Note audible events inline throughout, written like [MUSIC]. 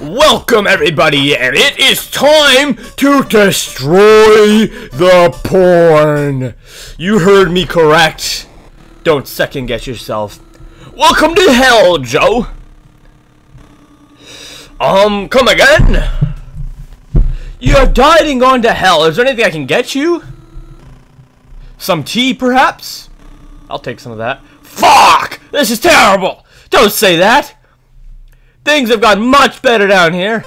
Welcome everybody, and it is time to destroy the porn. You heard me correct. Don't second guess yourself. Welcome to hell, Joe. Um, come again? You're dying on to hell. Is there anything I can get you? Some tea, perhaps? I'll take some of that. Fuck! This is terrible! Don't say that! Things have gotten much better down here.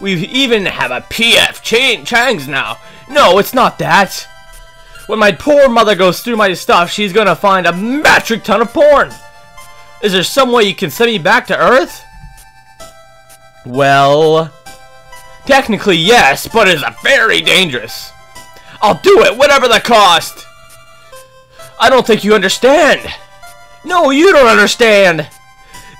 We even have a PF Ch Chang's now. No, it's not that. When my poor mother goes through my stuff, she's gonna find a metric ton of porn. Is there some way you can send me back to Earth? Well, technically yes, but it's very dangerous. I'll do it, whatever the cost. I don't think you understand. No, you don't understand.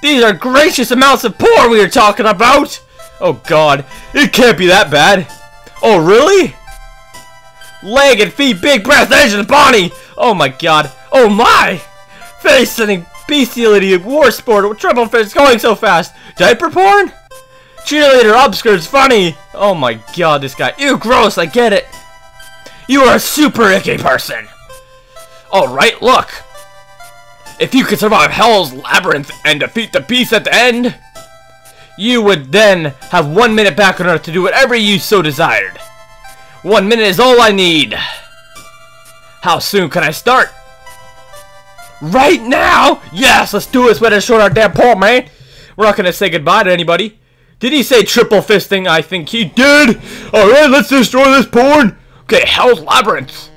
These are gracious amounts of porn we are talking about! Oh god, it can't be that bad. Oh really? Leg and feet, big breast, engine, body! Oh my god. Oh my! Face sending bestiality, war sport, triple fish going so fast. Diaper porn? Cheerleader upskirts funny! Oh my god, this guy. Ew, gross, I get it. You are a super icky person. Alright, look. If you could survive Hell's Labyrinth and defeat the beast at the end, you would then have one minute back on Earth to do whatever you so desired. One minute is all I need. How soon can I start? Right now? Yes, let's do this. Better short our damn paw, man. We're not gonna say goodbye to anybody. Did he say triple fisting? I think he did. Alright, let's destroy this porn. Okay, Hell's Labyrinth.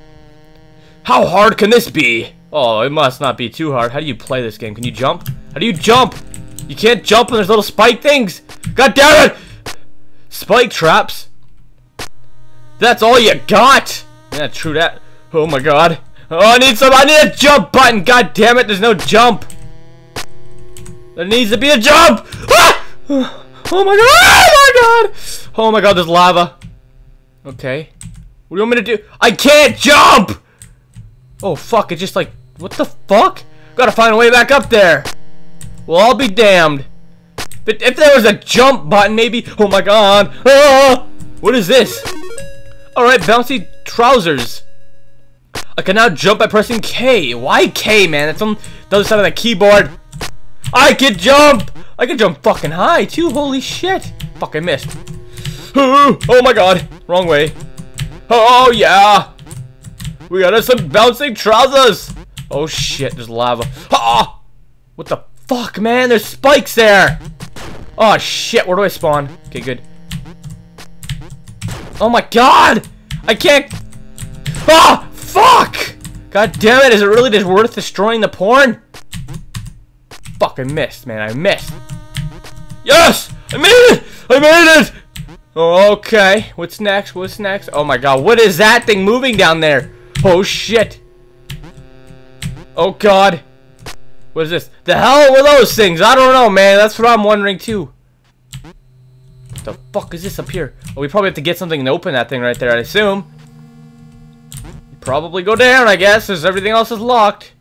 How hard can this be? Oh, it must not be too hard. How do you play this game? Can you jump? How do you jump? You can't jump when there's little spike things. God damn it! Spike traps. That's all you got. Yeah, true that. Oh my god. Oh, I need some. I need a jump button. God damn it! There's no jump. There needs to be a jump. Ah! Oh my god! Oh my god! Oh my god! There's lava. Okay. What do you want me to do? I can't jump. Oh fuck! It just like what the fuck? Gotta find a way back up there. Well, I'll be damned. But if there was a jump button, maybe... Oh my god. Ah! What is this? Alright, bouncy trousers. I can now jump by pressing K. Why K, man? It's on the other side of the keyboard. I can jump! I can jump fucking high, too. Holy shit. Fuck, I missed. [GASPS] Oh my god. Wrong way. Oh, yeah. We got us some bouncing trousers. Oh shit, there's lava. Ah! What the fuck, man? There's spikes there! Oh shit, where do I spawn? Okay, good. Oh my god! I can't... Ah! Fuck! God damn it, is it really just worth destroying the porn? Fuck, I missed, man, I missed. Yes! I made it! I made it! Okay, what's next? What's next? Oh my god, what is that thing moving down there? Oh shit! Oh god. What is this? The hell were those things? I don't know, man. That's what I'm wondering too. The fuck is this up here? We probably have to get something to open that thing right there, I assume. Probably go down, I guess, as everything else is locked.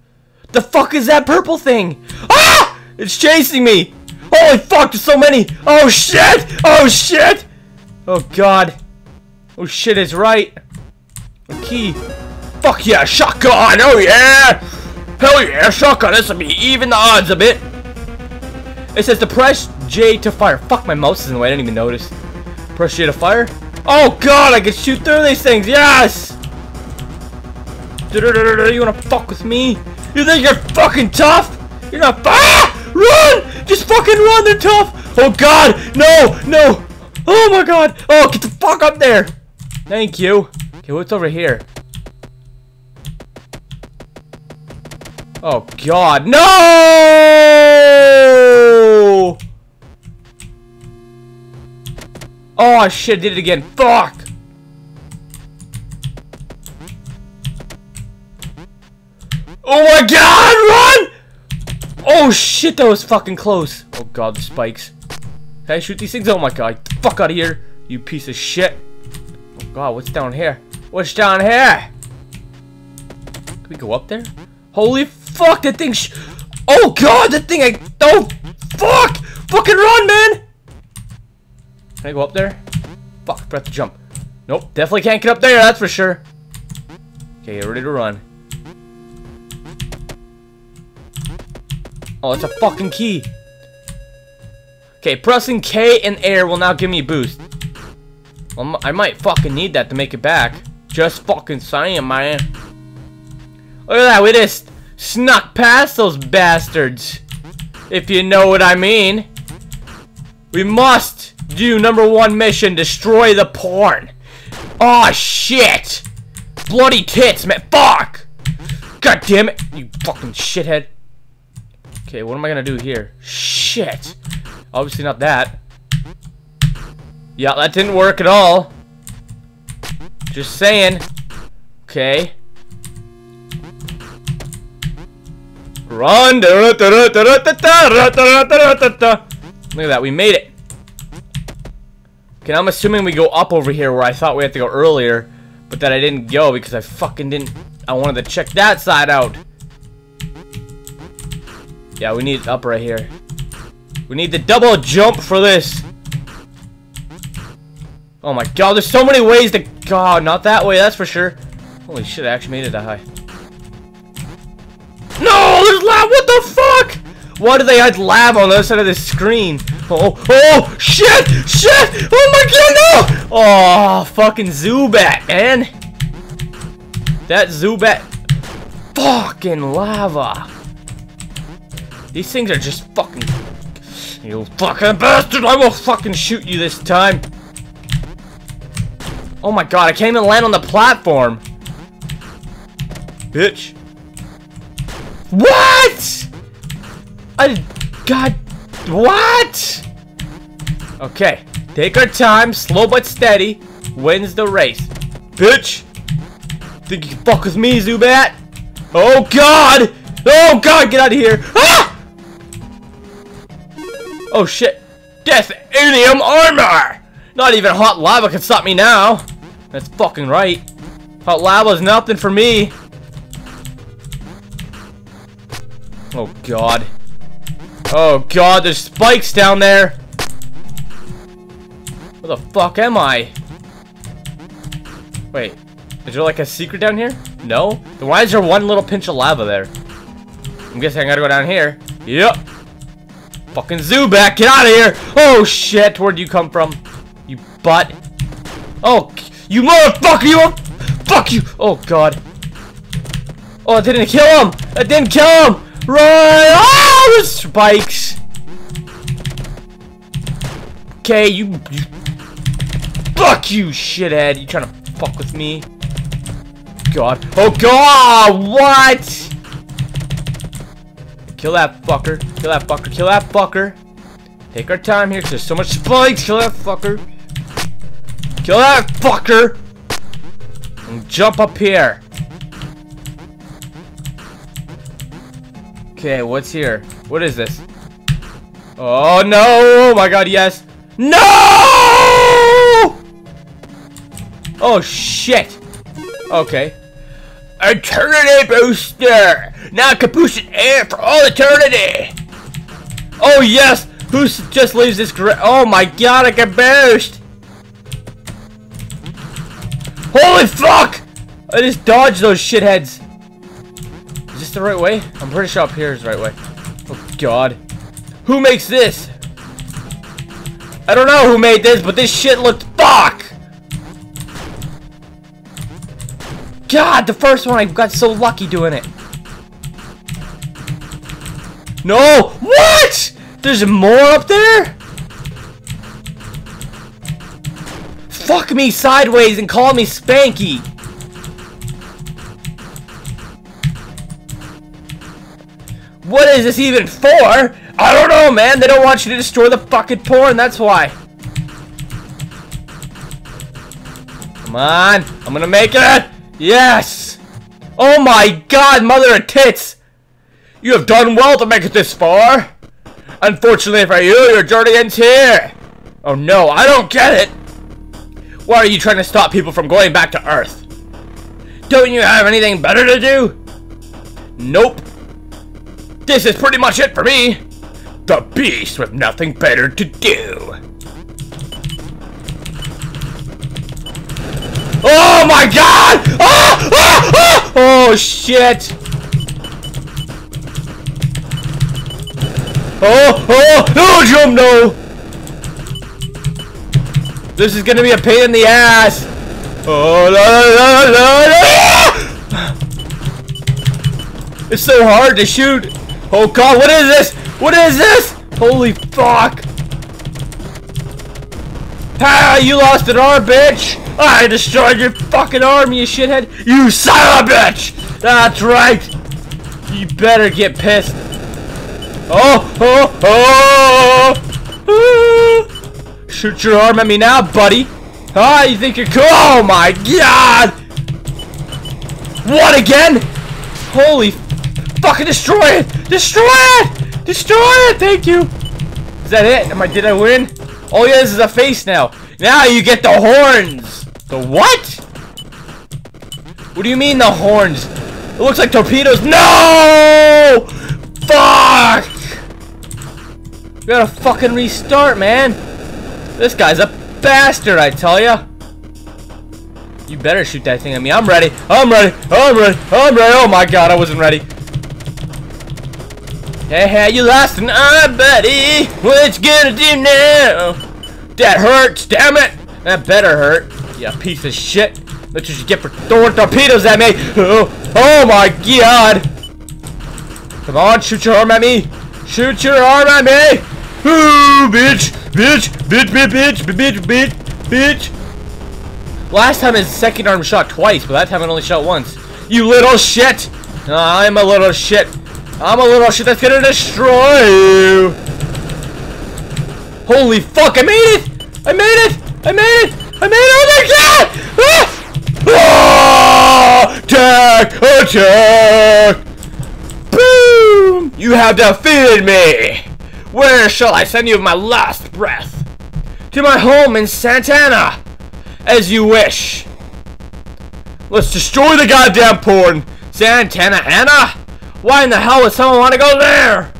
The fuck is that purple thing? Ah! It's chasing me! Holy fuck, there's so many! Oh shit! Oh shit! Oh god. Oh shit, it's right. A key. Fuck yeah, shotgun! Oh yeah! Hell yeah, shotgun, this will be even the odds a bit. It says to press J to fire. Fuck, my mouse is in the way, I didn't even notice. Press J to fire. Oh god, I can shoot through these things, yes! You wanna fuck with me? You think you're fucking tough? You're not ah! Run! Just fucking run, they're tough! Oh god, no, no! Oh my god! Oh, get the fuck up there! Thank you. Okay, what's over here? Oh god, no! Oh shit, I did it again. Fuck! Oh my god, run! Oh shit, that was fucking close. Oh god, the spikes. Can I shoot these things? Oh my god, fuck out of here, you piece of shit. Oh god, what's down here? What's down here? Can we go up there? Holy Fuck, that thing Oh god, that thing I- Oh! Fuck! Fucking run, man! Can I go up there? Fuck, forgot to jump. Nope, definitely can't get up there, that's for sure. Okay, ready to run. Oh, it's a fucking key. Okay, pressing K in air will now give me a boost. Well, I might fucking need that to make it back. Just fucking saying, man. Look at that, we just snuck past those bastards. If you know what I mean. We must do number one mission, destroy the porn. Oh shit! Bloody tits, man. Fuck! God damn it, you fucking shithead. Okay, what am I gonna do here? Shit. Obviously not that. Yeah, that didn't work at all. Just saying. Okay. Run! Look at that, we made it. Okay, I'm assuming we go up over here where I thought we had to go earlier, but that I didn't go because I fucking didn't... I wanted to check that side out. Yeah, we need up right here. We need the double jump for this. Oh my god, there's so many ways to... God, not that way, that's for sure. Holy shit, I actually made it that high. Lava, what the fuck? Why do they add lava on the other side of the screen? Oh, oh, shit, shit, oh my god, no! Oh, fucking Zubat, man. That Zubat, fucking lava. These things are just fucking, you fucking bastard, I will fucking shoot you this time. Oh my god, I can't even land on the platform. Bitch. What? I, God, what? Okay, take our time, slow but steady, wins the race. Bitch! Think you can fuck with me, Zubat? Oh god! Oh god, get out of here! Ah! Oh shit. Death Alien Armor! Not even hot lava can stop me now. That's fucking right. Hot lava's nothing for me. Oh god. Oh god, there's spikes down there. Where the fuck am I? Wait, is there like a secret down here? No? Then why is there one little pinch of lava there? I'm guessing I gotta go down here. Yep. Fucking Zubat, get out of here! Oh shit, where'd you come from? You butt. Oh, you motherfucker! You fuck you! Oh god. Oh, it didn't kill him! It didn't kill him! Run! Oh, the spikes! Okay, you, you. Fuck you, shithead! You trying to fuck with me? God. Oh god! What? Kill that fucker. Kill that fucker. Kill that fucker. Take our time here because there's so much spikes. Kill that fucker. Kill that fucker! And jump up here. Okay, what's here? What is this? Oh no! Oh my god, yes! No! Oh shit! Okay. Eternity booster! Now caboose air for all eternity! Oh yes! Who just leaves this Oh my god, I can boost! Holy fuck! I just dodged those shitheads. The right way? I'm pretty sure up here is the right way. Oh god. Who makes this? I don't know who made this, but this shit looked fuck! God, the first one I got so lucky doing it. No! What? There's more up there? Fuck me sideways and call me Spanky! What is this even for? I don't know, man. They don't want you to destroy the fucking porn, that's why. Come on. I'm gonna make it. Yes. Oh my god, mother of tits. You have done well to make it this far. Unfortunately for you, your journey ends here. Oh no, I don't get it. Why are you trying to stop people from going back to Earth? Don't you have anything better to do? Nope. This is pretty much it for me! The Beast with nothing better to do! Oh my god! Ah! Ah! Ah! Oh shit! Oh! Oh! No! Jump! No! This is gonna be a pain in the ass! Oh la la la la! la. It's so hard to shoot! Oh god, what is this? What is this? Holy fuck! Ah, you lost an arm, bitch! I destroyed your fucking arm, you shithead! You son of a bitch! That's right! You better get pissed. Oh, oh, oh! oh. Shoot your arm at me now, buddy! Ah, you think you're cool? Oh my god! What again? Holy fucking destroy it! Destroy it! Destroy it! Thank you! Is that it? Am I did I win? Oh yeah, this is a face now. Now you get the horns! The what? What do you mean the horns? It looks like torpedoes. No! Fuck! We gotta fucking restart, man. This guy's a bastard, I tell ya. You better shoot that thing at me. I'm ready. I'm ready. I'm ready. I'm ready. Oh my god, I wasn't ready. Hey, hey, you lost an eye, buddy? What you gonna do now? That hurts, damn it! That better hurt, you piece of shit. That's what you get for throwing torpedoes at me! Oh, oh my god! Come on, shoot your arm at me! Shoot your arm at me! Ooh, bitch! Bitch! Bitch, bitch, bitch, bitch, bitch, bitch! Last time his second arm shot twice, but that time it only shot once. You little shit! I'm a little shit. I'm a little shit that's gonna destroy you. Holy fuck, I made it! I made it! I made it! I made it! Oh my god! Ah! Ah! Attack! Attack! Boom! You have defeated me! Where shall I send you my last breath? To my home in Santana! As you wish. Let's destroy the goddamn porn! Santana Anna? Why in the hell would someone want to go there?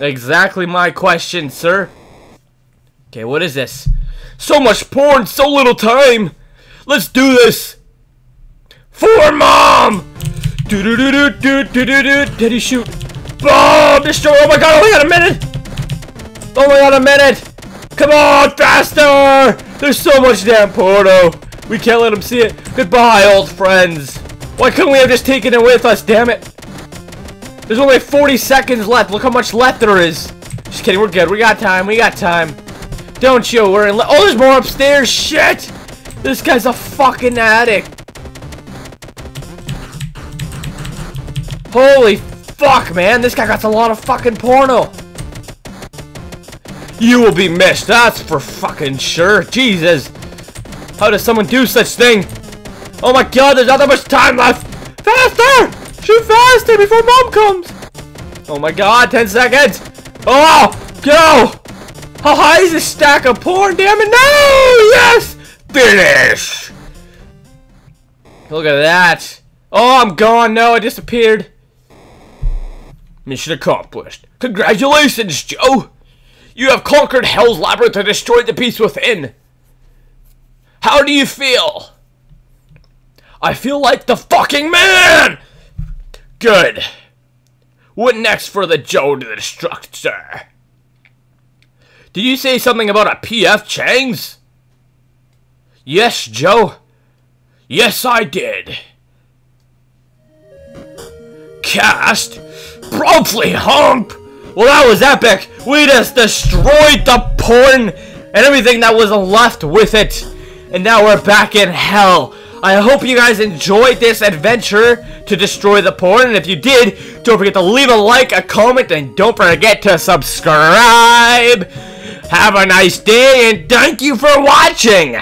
Exactly my question, sir. Okay, what is this? So much porn, so little time. Let's do this. For mom. Do do do do do do do do. He shoot? Bomb! Destroy! Oh my god! Oh Only got a minute. Oh my god! A minute. Come on, faster! There's so much damn porno. We can't let him see it. Goodbye, old friends. Why couldn't we have just taken it with us? Damn it! There's only 40 seconds left. Look how much left there is. Just kidding. We're good. We got time. We got time. Don't you? We're in. Oh, there's more upstairs. Shit! This guy's a fucking addict. Holy fuck, man. This guy got a lot of fucking porno. You will be missed. That's for fucking sure. Jesus. How does someone do such thing? Oh my god, there's not that much time left. Faster! Faster before mom comes! Oh my god, 10 seconds! Oh! Go! How high is this stack of porn? Damn it, no! Yes! Finish! Look at that. Oh, I'm gone. No, I disappeared. Mission accomplished. Congratulations, Joe! You have conquered Hell's Labyrinth and destroyed the beast within. How do you feel? I feel like the fucking man! Good. What next for the Joe to destruct, sir? Did you say something about a PF Chang's? Yes, Joe. Yes, I did. Cast? Promptly hump! Well, that was epic! We just destroyed the porn and everything that was left with it. And now we're back in hell. I hope you guys enjoyed this adventure to destroy the porn. And if you did, don't forget to leave a like, a comment, and don't forget to subscribe. Have a nice day, and thank you for watching.